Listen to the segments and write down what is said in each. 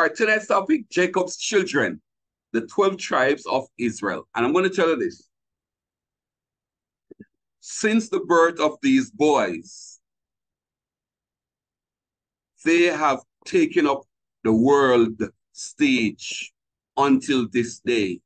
Right, tonight's topic Jacob's children, the 12 tribes of Israel. And I'm going to tell you this. Since the birth of these boys, they have taken up the world stage until this day.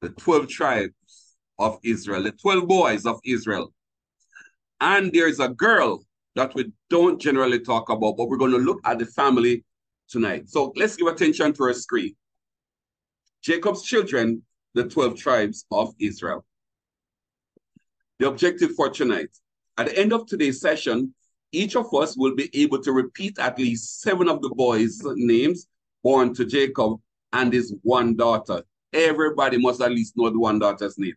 The 12 tribes of Israel, the 12 boys of Israel. And there's a girl that we don't generally talk about, but we're going to look at the family tonight. So let's give attention to our screen. Jacob's children, the 12 tribes of Israel. The objective for tonight. At the end of today's session, each of us will be able to repeat at least seven of the boys' names born to Jacob and his one daughter. Everybody must at least know the one daughter's name.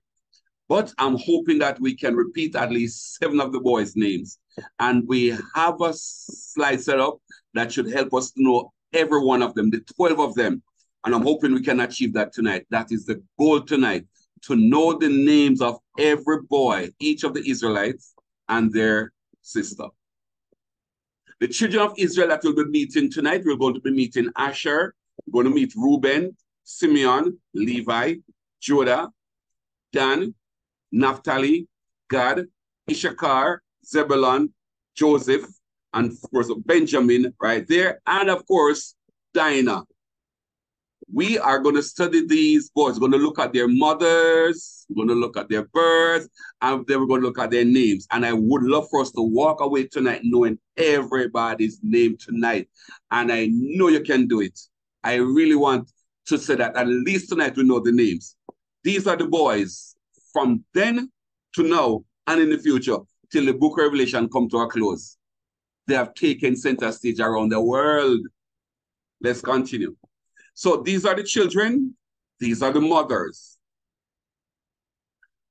But I'm hoping that we can repeat at least seven of the boys' names. And we have a slide set up that should help us to know every one of them, the 12 of them. And I'm hoping we can achieve that tonight. That is the goal tonight, to know the names of every boy, each of the Israelites and their sister. The children of Israel that will be meeting tonight, we're going to be meeting Asher, we're going to meet Reuben, Simeon, Levi, Judah, Dan, Naphtali, Gad, Issachar, Zebulun, Joseph, and of course Benjamin right there, and of course Dinah. We are going to study these boys. We're going to look at their mothers, we're going to look at their birth, and then we're going to look at their names. And I would love for us to walk away tonight knowing everybody's name tonight. And I know you can do it. I really want to say that at least tonight we know the names. These are the boys from then to now and in the future till the book of Revelation come to a close. They have taken center stage around the world. Let's continue. So these are the children. These are the mothers.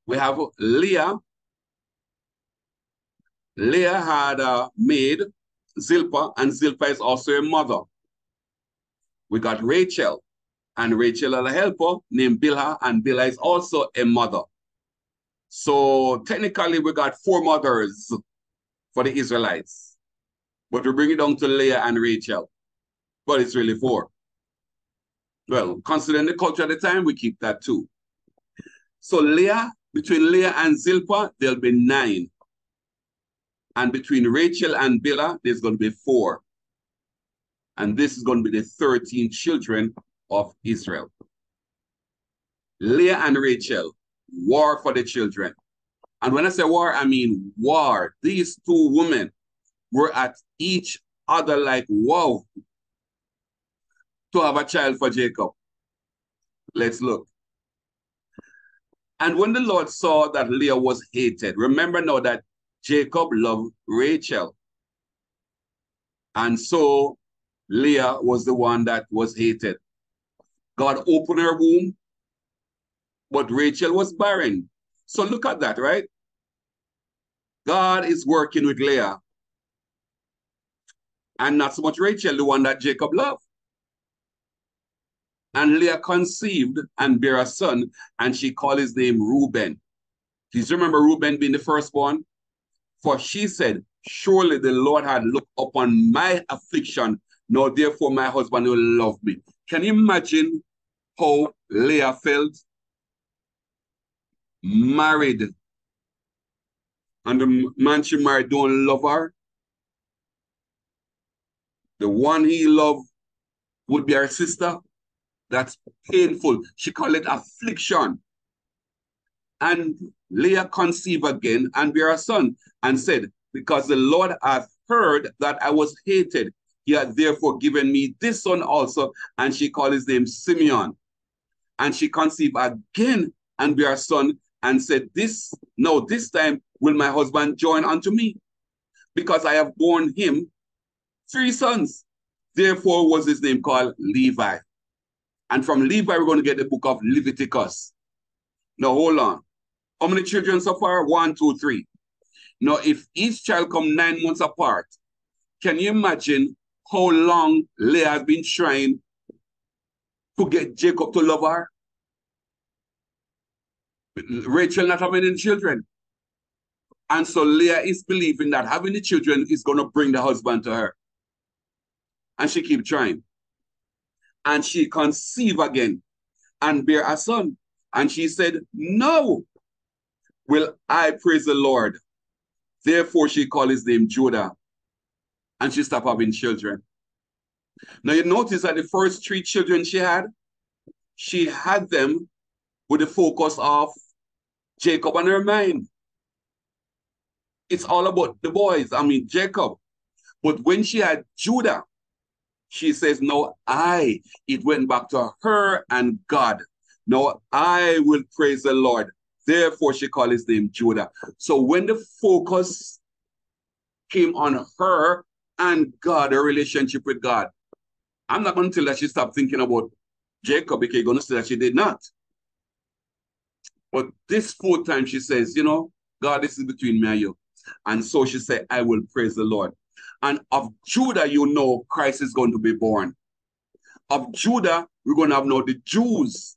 We have Leah. Leah had uh, a maid, Zilpah, and Zilpah is also a mother. We got Rachel, and Rachel had a helper named Bilhah, and Bilhah is also a mother. So technically, we got four mothers for the Israelites. But we bring it down to Leah and Rachel. But it's really four. Well, considering the culture at the time, we keep that too. So Leah, between Leah and Zilpah, there'll be nine. And between Rachel and Bilhah, there's going to be four. And this is going to be the 13 children of Israel. Leah and Rachel, war for the children. And when I say war, I mean war. These two women were at each other like, wow, to have a child for Jacob. Let's look. And when the Lord saw that Leah was hated, remember now that Jacob loved Rachel. And so Leah was the one that was hated. God opened her womb but Rachel was barren. So look at that, right? God is working with Leah. And not so much Rachel, the one that Jacob loved. And Leah conceived and bare a son, and she called his name Reuben. Please remember Reuben being the firstborn? For she said, Surely the Lord had looked upon my affliction, now therefore my husband will love me. Can you imagine how Leah felt? married and the man she married don't love her, the one he loved would be her sister. That's painful. She called it affliction. And Leah conceived again and bare a son and said, Because the Lord hath heard that I was hated, he hath therefore given me this son also. And she called his name Simeon. And she conceived again and bare a son and said, This, no, this time will my husband join unto me, because I have borne him three sons. Therefore was his name called Levi. And from Levi, we're going to get the book of Leviticus. Now, hold on. How many children so far? One, two, three. Now, if each child come nine months apart, can you imagine how long Leah has been trying to get Jacob to love her? Rachel not having any children. And so Leah is believing that having the children is going to bring the husband to her. And she keep trying. And she conceived again and bear a son. And she said, No, will I praise the Lord. Therefore, she called his name Judah. And she stopped having children. Now, you notice that the first three children she had, she had them with the focus of Jacob on her mind. It's all about the boys, I mean, Jacob. But when she had Judah, she says, No, I. It went back to her and God. No, I will praise the Lord. Therefore, she called his name Judah. So when the focus came on her and God, her relationship with God, I'm not going to tell that she stopped thinking about Jacob because you're going to say that she did not. But this fourth time she says, you know, God, this is between me and you. And so she said, I will praise the Lord. And of Judah, you know, Christ is going to be born. Of Judah, we're going to have now the Jews.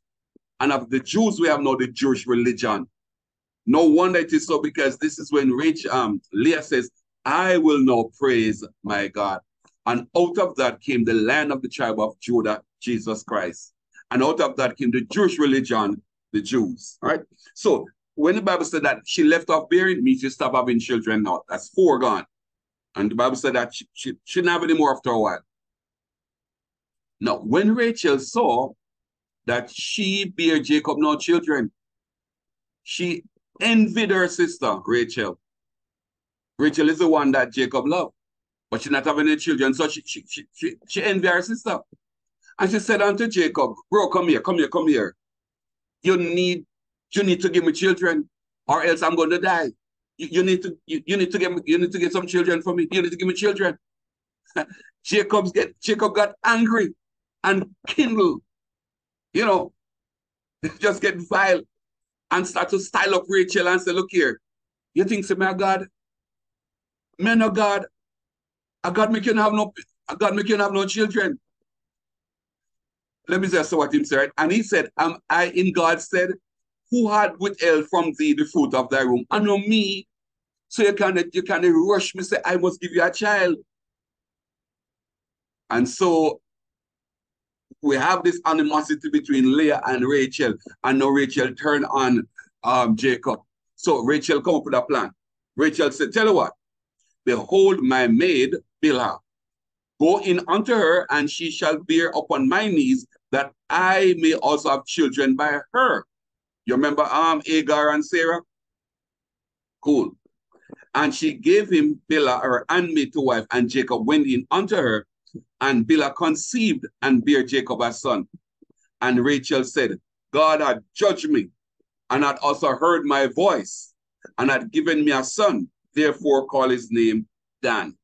And of the Jews, we have now the Jewish religion. No wonder it is so because this is when Rich um Leah says, I will now praise my God. And out of that came the land of the tribe of Judah, Jesus Christ. And out of that came the Jewish religion, the Jews. Right. So when the Bible said that she left off bearing, means she stopped having children now. That's four gone. And the Bible said that she, she, didn't have any more after a while. Now, when Rachel saw that she bear Jacob no children, she envied her sister, Rachel. Rachel is the one that Jacob loved, but she not having any children, so she, she, she, she, she envied her sister. And she said unto Jacob, bro, come here, come here, come here. You need, you need to give me children, or else I'm going to die. You, need to you, you need to get you need to get some children for me. You need to give me children. Jacob's get Jacob got angry and kindled, you know, just get vile and start to style up Rachel and say, look here, you think so, my God? Men of God, I God make you have no God make you have no children. Let me just say what him said. And he said, Am I in God said, Who had withheld from thee the fruit of thy womb? And know me, so you can you can rush me, say, I must give you a child. And so we have this animosity between Leah and Rachel, and now Rachel turned on um, Jacob. So Rachel come up with a plan. Rachel said, Tell you what, behold my maid Bilhah. Go in unto her, and she shall bear upon my knees, that I may also have children by her. You remember um Agar and Sarah? Cool. And she gave him Bilhah, her handmaid to wife, and Jacob went in unto her, and Bilhah conceived and bare Jacob a son. And Rachel said, God had judged me, and had also heard my voice, and had given me a son. Therefore, call his name Dan.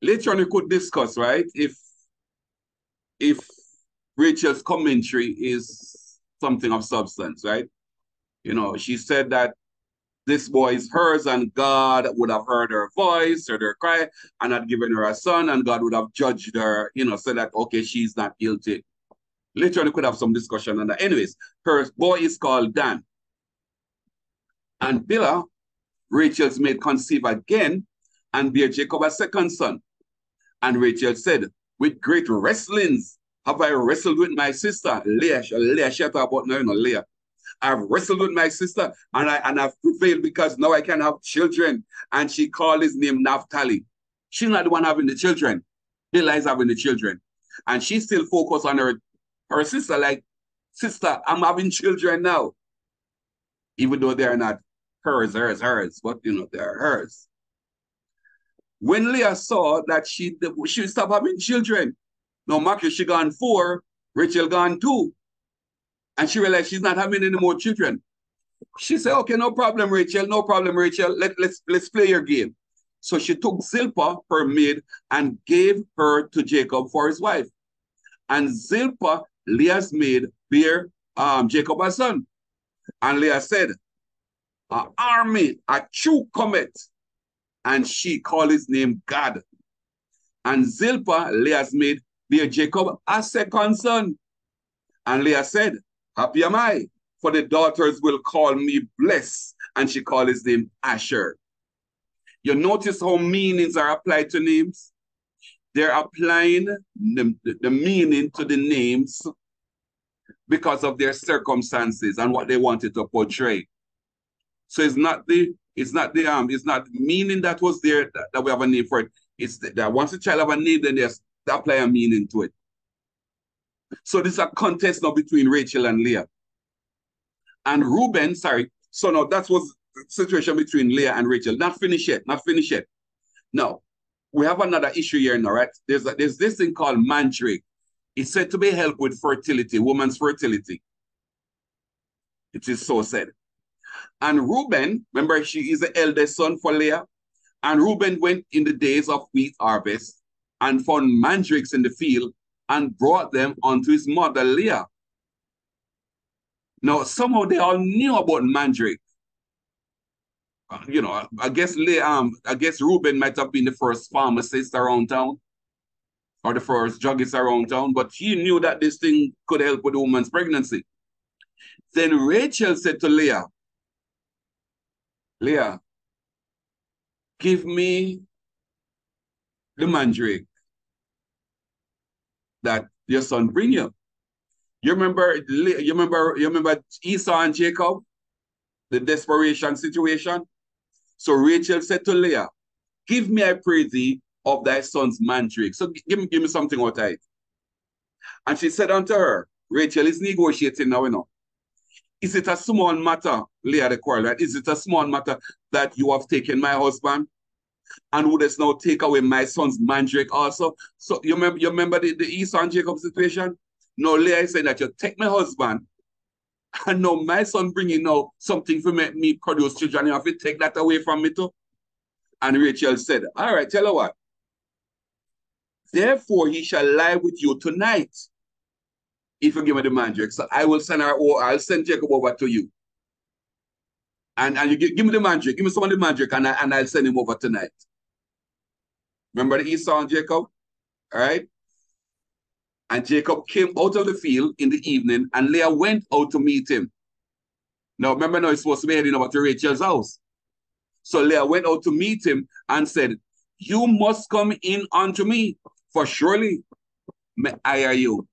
Later on, we could discuss, right? If if Rachel's commentary is something of substance, right? You know, she said that this boy is hers, and God would have heard her voice, heard her cry, and had given her a son, and God would have judged her, you know, said that, okay, she's not guilty. Later on, we could have some discussion on that. Anyways, her boy is called Dan. And Bilhah, Rachel's maid, conceive again and bear Jacob a second son. And Rachel said, with great wrestlings have I wrestled with my sister, Leah. Leah, shut up about now, you Leah. I've wrestled with my sister and I and I've prevailed because now I can have children. And she called his name Naphtali. She's not the one having the children. Is having the children. And she still focused on her, her sister, like, sister, I'm having children now. Even though they're not hers, hers, hers, but you know, they're hers. When Leah saw that she she stopped having children, now Marcus, she gone four, Rachel gone two. And she realized she's not having any more children. She said, okay, no problem, Rachel, no problem, Rachel. Let, let's, let's play your game. So she took Zilpah, her maid, and gave her to Jacob for his wife. And Zilpah, Leah's maid, bare um, Jacob a son. And Leah said, an army, a true comet. And she called his name Gad. And Zilpah, Leah's maid, bare Jacob a second son. And Leah said, Happy am I, for the daughters will call me blessed. And she called his name Asher. You notice how meanings are applied to names? they're applying the, the meaning to the names because of their circumstances and what they wanted to portray. So it's not the it's not the um it's not meaning that was there that, that we have a name for it. It's the, that once a child have a name, then they apply a meaning to it. So this is a contest now between Rachel and Leah. And Reuben, sorry, so now that was situation between Leah and Rachel. Not finished yet, not finished yet. Now, we have another issue here now, right? There's, a, there's this thing called mandrake. It's said to be help with fertility, woman's fertility. It is so said. And Reuben, remember, she is the eldest son for Leah. And Reuben went in the days of wheat harvest and found mandrakes in the field and brought them unto his mother Leah. Now, somehow they all knew about mandrake. You know, I guess um, I guess Reuben might have been the first pharmacist around town, or the first druggist around town, but he knew that this thing could help with a woman's pregnancy. Then Rachel said to Leah, Leah, give me the mandrake that your son bring you. You remember, you remember, you remember Esau and Jacob, the desperation situation. So Rachel said to Leah, "Give me, I pray thee, of thy son's mandrake." So give me, give me something out of it. And she said unto her, Rachel is negotiating now, you know. Is it a small matter, Leah the quarrel, right? Is it a small matter that you have taken my husband and would us now take away my son's mandrake also? So you remember, you remember the, the Esau and Jacob situation? No, Leah is saying that you take my husband and now my son bringing now something for me, me produce children. You have to take that away from me too. And Rachel said, All right, tell her what. Therefore, he shall lie with you tonight if you give me the mandrake. So I will send her, or I'll send Jacob over to you. And, and you give, give me the mandrake, give me some of the mandrake, and, I, and I'll send him over tonight. Remember the Esau and Jacob? All right. And Jacob came out of the field in the evening, and Leah went out to meet him. Now, remember, now he's supposed to be heading over to Rachel's house. So Leah went out to meet him and said, You must come in unto me, for surely I are you.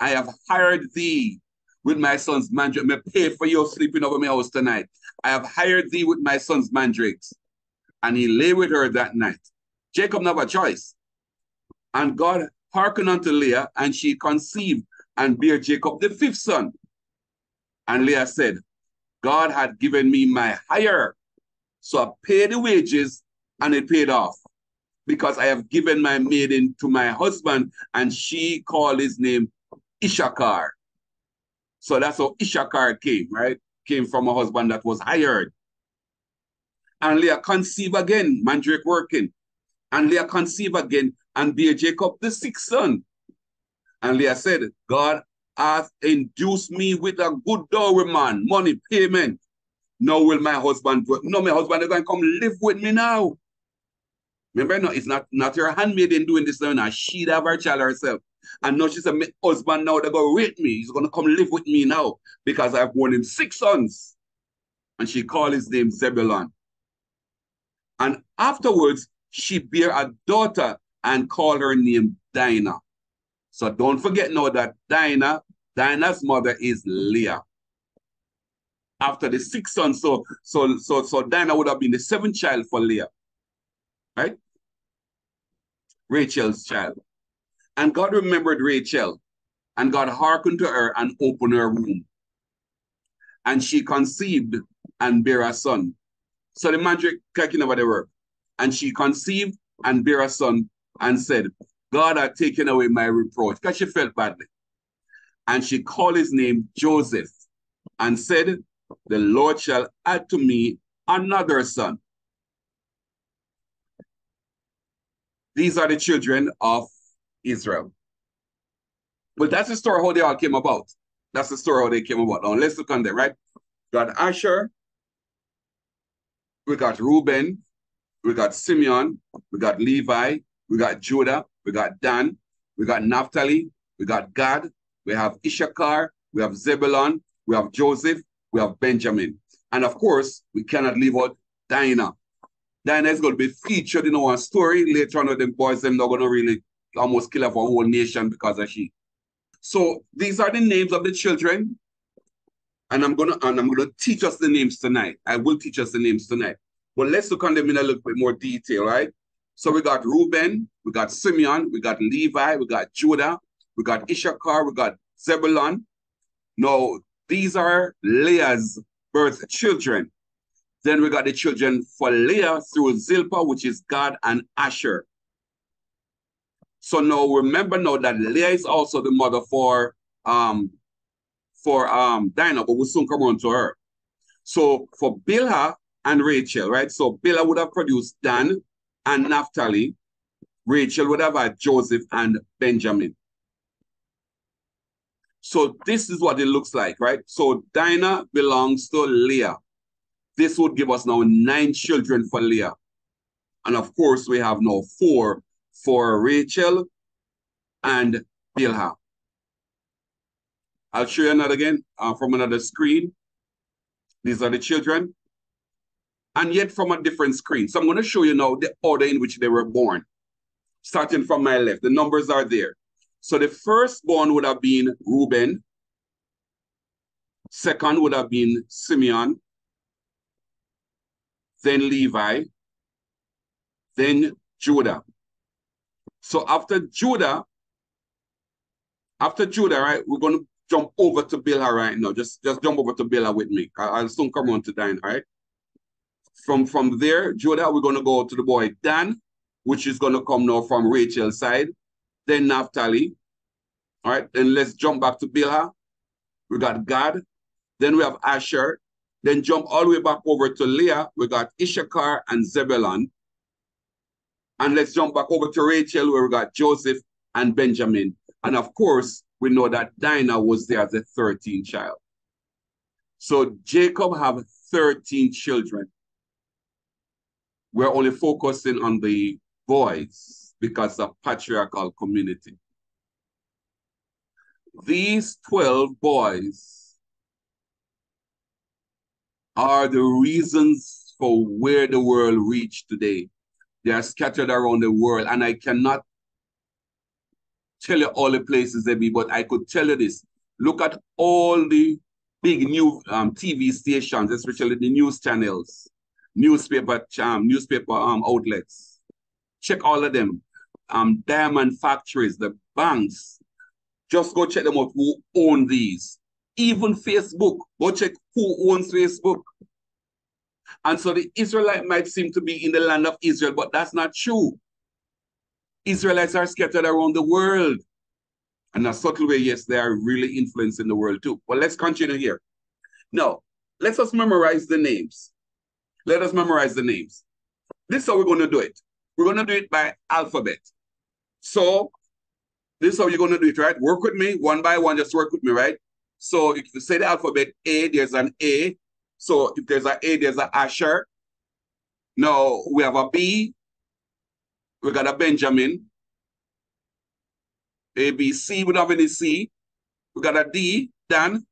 I have hired thee with my son's mandrake. May pay for your sleeping over my house tonight. I have hired thee with my son's mandrakes. And he lay with her that night. Jacob never choice. And God hearkened unto Leah, and she conceived and bare Jacob the fifth son. And Leah said, God had given me my hire. So I paid the wages and it paid off because I have given my maiden to my husband and she called his name Issachar. So that's how Issachar came, right? Came from a husband that was hired. And Leah conceived again, Mandrake working. And Leah conceived again and bear Jacob the sixth son. And Leah said, God hath induced me with a good dowry man, money, payment. Now will my husband, no, my husband is going to come live with me now. Remember, no, it's not, not your handmaiden doing this now. She'd have her child herself. And now she said, my husband now, they're going to rate me. He's to come live with me now because I've born him six sons. And she called his name Zebulon. And afterwards, she bare a daughter and called her name Dinah. So don't forget now that Dinah, Dinah's mother is Leah. After the sixth son, so so so so Dinah would have been the seventh child for Leah. Right? Rachel's child. And God remembered Rachel, and God hearkened to her and opened her womb. And she conceived and bare a son. So the magic cracking over the work. And she conceived and bare a son and said, God had taken away my reproach because she felt badly. And she called his name Joseph and said, The Lord shall add to me another son. These are the children of Israel. But that's the story how they all came about. That's the story how they came about. Now let's look on there, right? We got Asher, we got Reuben, we got Simeon, we got Levi, we got Judah, we got Dan, we got Naphtali, we got Gad, we have Issachar, we have Zebulon, we have Joseph, we have Benjamin. And of course, we cannot leave out Dinah. Dinah is going to be featured in our story later on. The boys them not going to really almost kill off a whole nation because of she. So these are the names of the children. And I'm gonna and I'm gonna teach us the names tonight. I will teach us the names tonight. But let's look on them in a little bit more detail, right? So we got Reuben, we got Simeon, we got Levi, we got Judah, we got Issachar, we got Zebulun. Now, these are Leah's birth children. Then we got the children for Leah through Zilpah, which is Gad and Asher. So now remember now that Leah is also the mother for um for um Dinah, but we'll soon come on to her. So for Bilhah and Rachel, right? So Bilhah would have produced Dan and Naphtali. Rachel would have had Joseph and Benjamin. So this is what it looks like, right? So Dinah belongs to Leah. This would give us now nine children for Leah. And of course, we have now four for Rachel and Bilhah. I'll show you another again uh, from another screen. These are the children. And yet from a different screen. So I'm going to show you now the order in which they were born. Starting from my left. The numbers are there. So the firstborn would have been Reuben. Second would have been Simeon. Then Levi. Then Judah. So after Judah, after Judah, right, we're going to jump over to Bilhah right now. Just, just jump over to Bilhah with me. I'll soon come on to Dan, all right? From, from there, Judah, we're going to go to the boy Dan, which is going to come now from Rachel's side. Then Naphtali. All right, then let's jump back to Bilhah. We got Gad. Then we have Asher. Then jump all the way back over to Leah. We got Issachar and Zebulun. And let's jump back over to Rachel, where we got Joseph and Benjamin. And of course, we know that Dinah was there as a 13th child. So Jacob have 13 children. We're only focusing on the boys because of patriarchal community. These 12 boys are the reasons for where the world reached today. They are scattered around the world, and I cannot tell you all the places they be, but I could tell you this. Look at all the big new um, TV stations, especially the news channels, newspaper um, newspaper um, outlets. Check all of them. Um, diamond factories, the banks. Just go check them out who own these. Even Facebook. Go check who owns Facebook. And so the Israelite might seem to be in the land of Israel, but that's not true. Israelites are scattered around the world. In a subtle way, yes, they are really influencing the world too. But let's continue here. Now, let us memorize the names. Let us memorize the names. This is how we're going to do it. We're going to do it by alphabet. So, this is how you're going to do it, right? Work with me one by one. Just work with me, right? So, if you say the alphabet A, there's an A. So, if there's an A, there's an Asher. Now, we have a B, we got a Benjamin. A, B, C, we don't have any C. We got a D, Dan.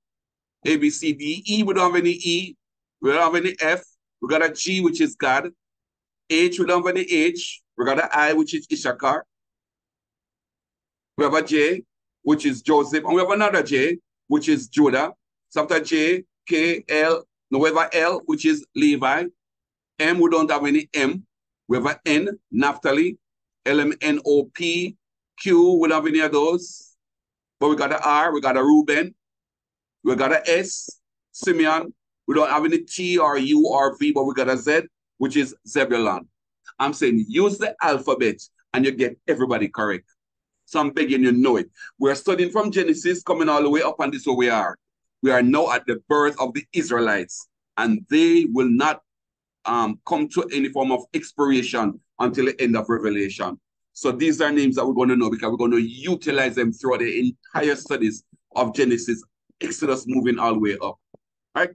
A, B, C, D, E, we don't have any E. We don't have any F. We got a G, which is God. H, we don't have any H. We got an I, which is Issachar. We have a J, which is Joseph. And we have another J, which is Judah. So after J, K, L, no, we have a L, which is Levi. M, we don't have any M. We have an N, Naphtali, L-M-N-O-P, Q, we don't have any of those. But we got an R, we got a Reuben, we got an S, Simeon. We don't have any T or U or V, but we got a Z, which is Zebulon. I'm saying use the alphabet and you get everybody correct. So I'm begging you know it. We're studying from Genesis, coming all the way up, and this is where we are. We are now at the birth of the Israelites, and they will not um, come to any form of expiration until the end of Revelation. So these are names that we're going to know because we're going to utilize them throughout the entire studies of Genesis, Exodus moving all the way up. All right.